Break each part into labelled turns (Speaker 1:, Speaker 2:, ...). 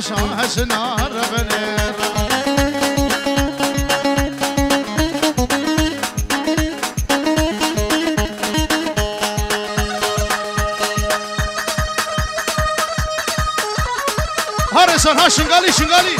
Speaker 1: شام حسنا ربنير هرسان ها شنغالي شنغالي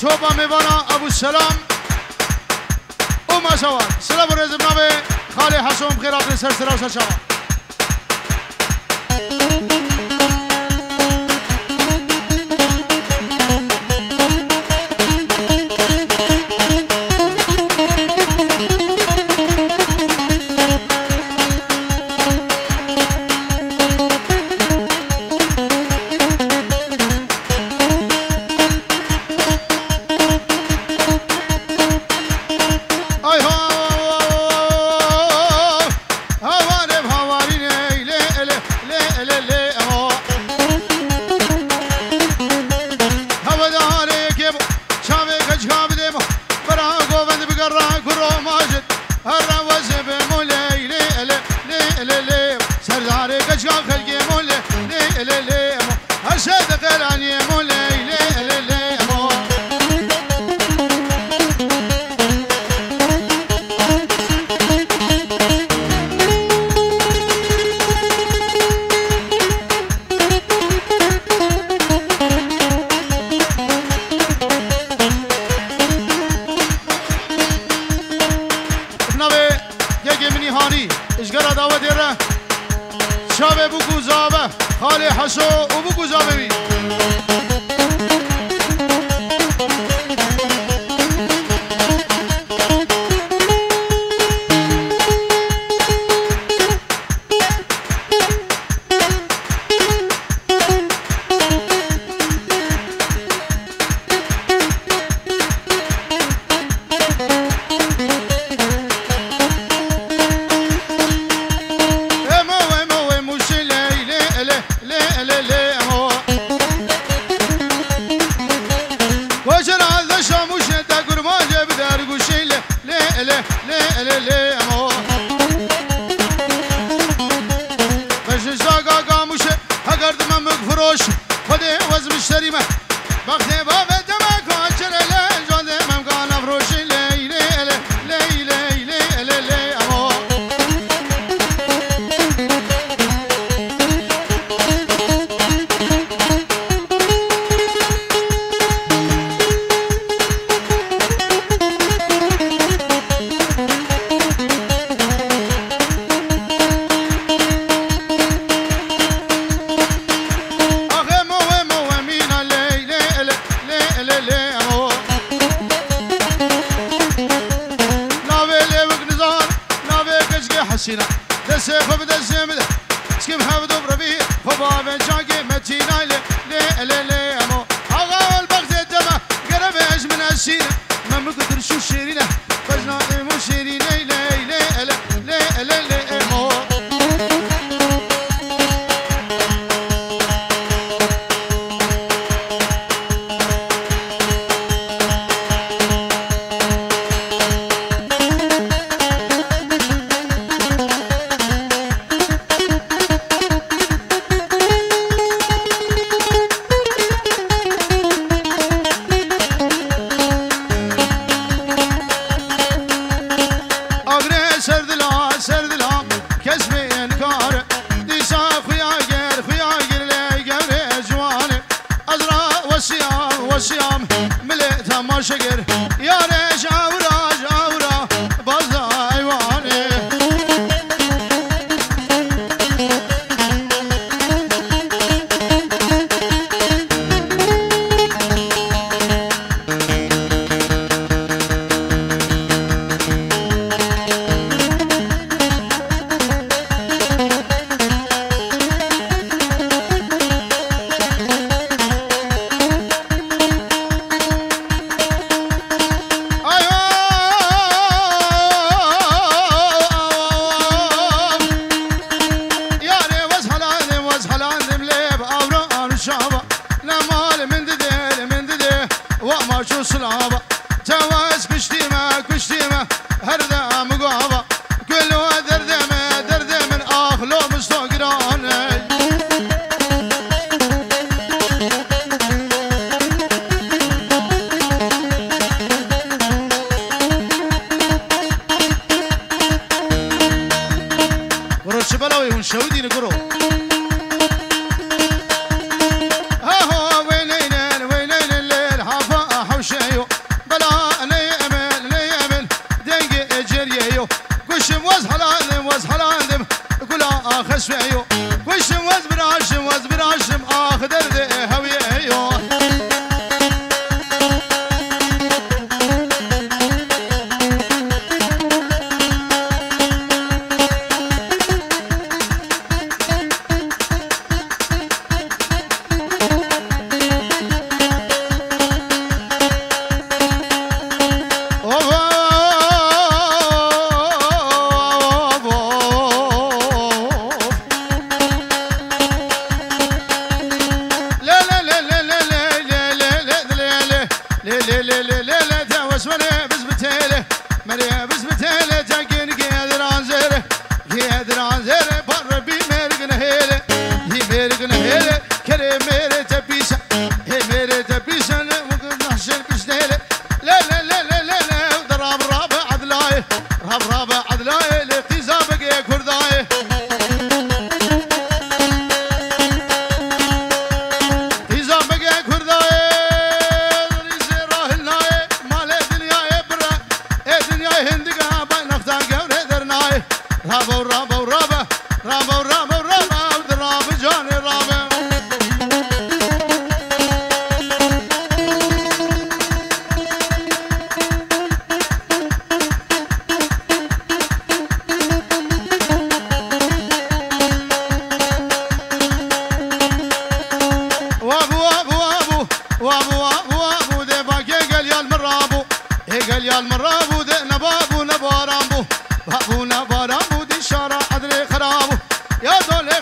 Speaker 1: چوبا میوانا ابو سلام او ماشاءالله سلام و رزم نامه خاله حسوم خیرات سر سر و سر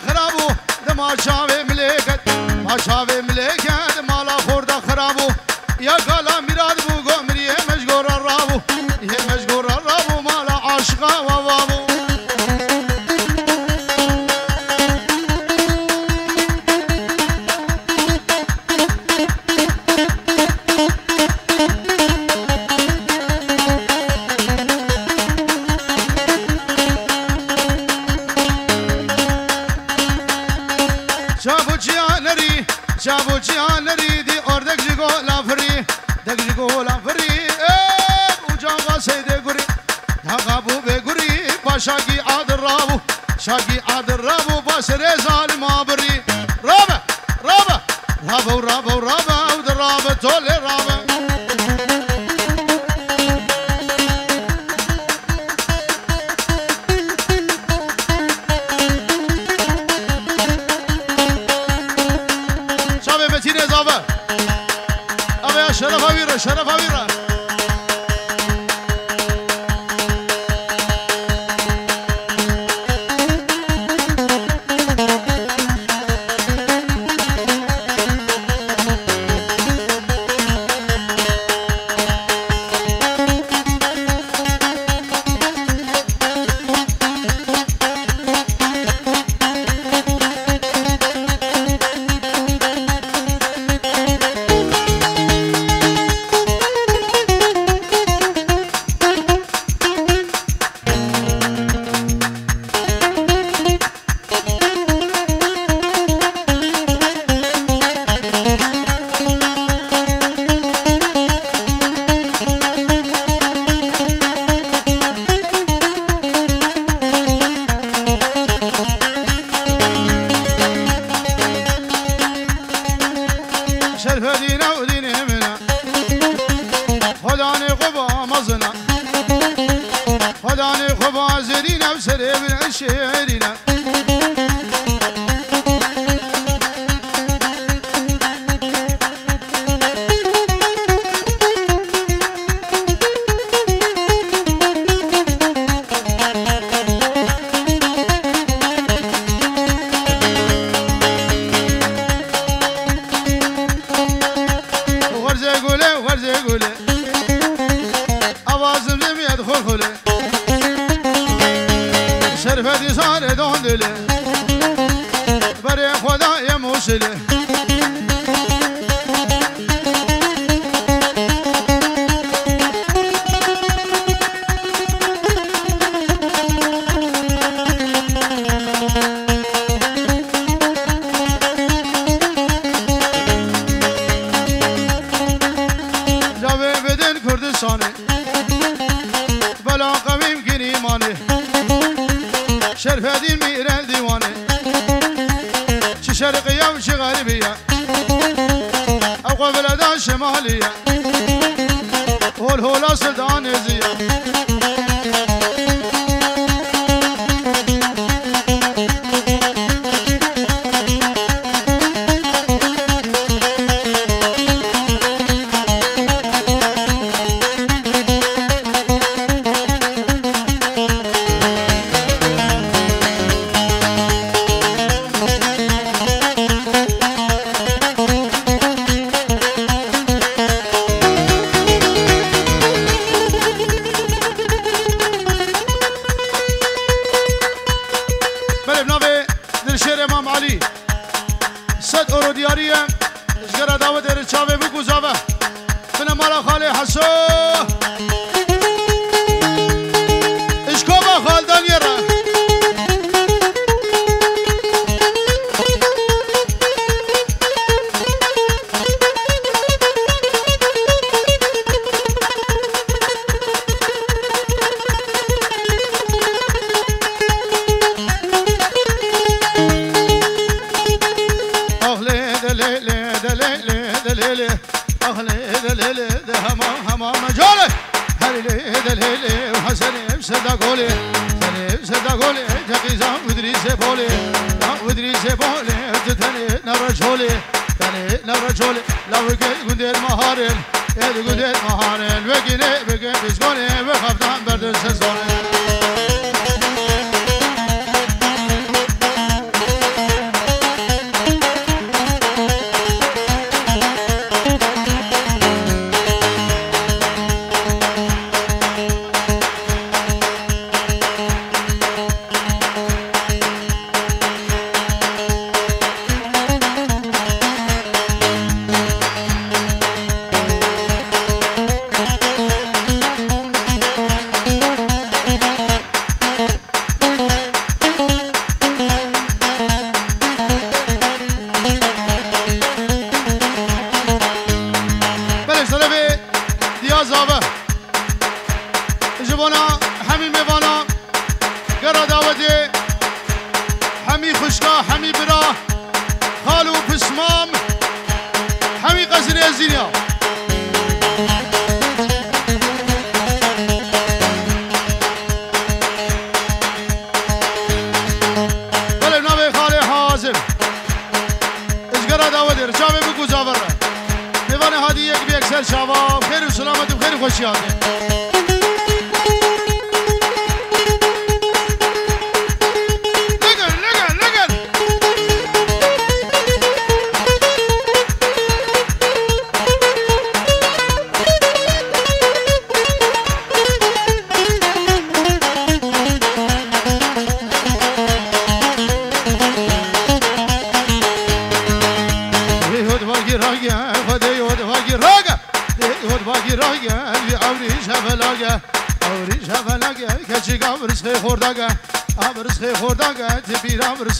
Speaker 1: խրավու դմաշավեմ լեգտ մաշավե Şagi adır rabu başre zalim abri Rabe, rabe, rabe, rabe, rabe, rabe, rabe, tole rabe Kevser evren şehrine Virginião.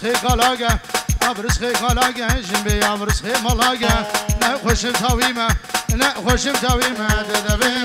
Speaker 1: خي قلاقة أبرز خي قلاقة جنبي أبرز خي ملاقة لا خوشم تاويمة لا خوشم تاويمة تدبي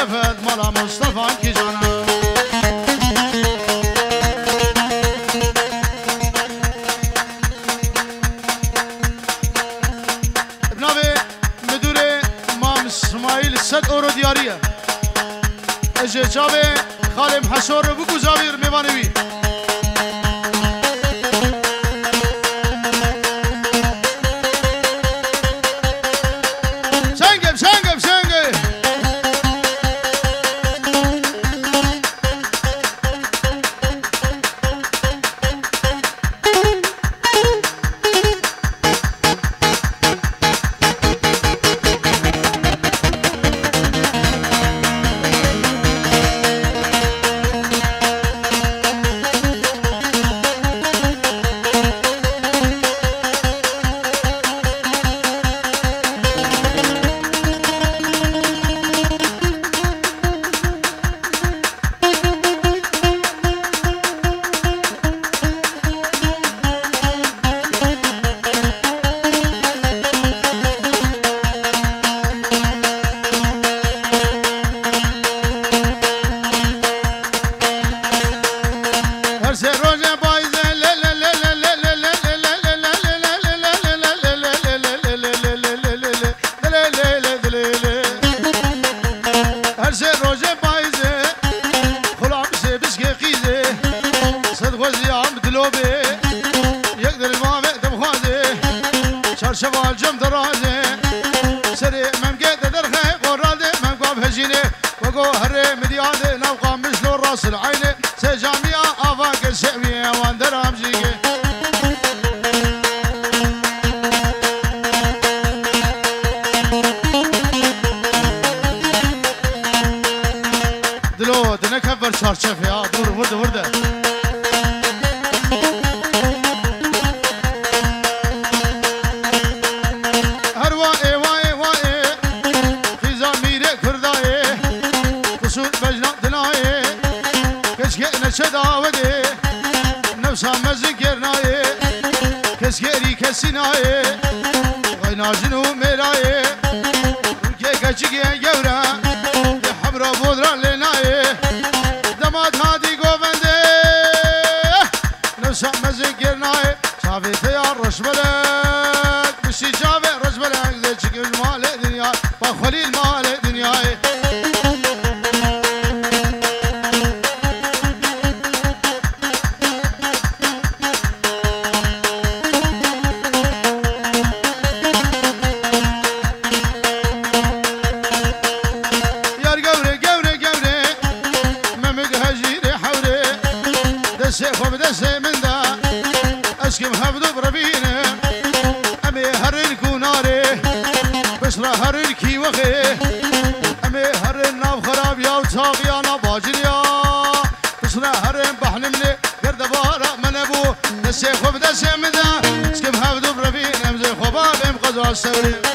Speaker 1: رفت مالا مصطفی کی جانم سینای غینا جنو میرای رو که گچی گه گورم sonido.